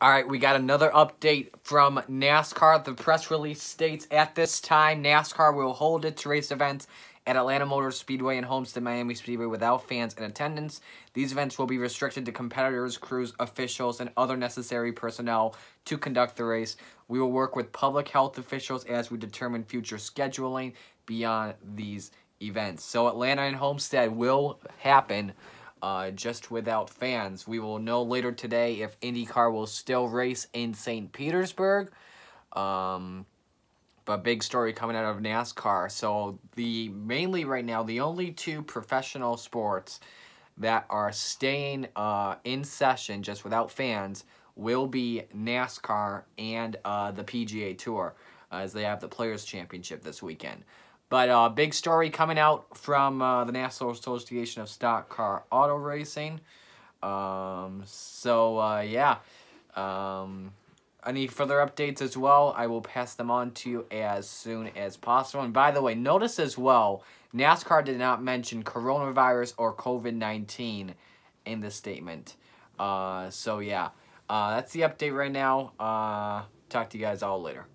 All right, we got another update from NASCAR. The press release states at this time, NASCAR will hold its race events at Atlanta Motor Speedway and Homestead Miami Speedway without fans in attendance. These events will be restricted to competitors, crews, officials, and other necessary personnel to conduct the race. We will work with public health officials as we determine future scheduling beyond these events. So Atlanta and Homestead will happen uh, just without fans. We will know later today if IndyCar will still race in St. Petersburg. Um, but big story coming out of NASCAR. So the mainly right now, the only two professional sports that are staying uh, in session just without fans will be NASCAR and uh, the PGA Tour as they have the Players Championship this weekend. But uh, big story coming out from uh, the National Association of Stock Car Auto Racing. Um, so, uh, yeah. Um, any further updates as well, I will pass them on to you as soon as possible. And by the way, notice as well, NASCAR did not mention coronavirus or COVID-19 in the statement. Uh, so, yeah. Uh, that's the update right now. Uh, talk to you guys all later.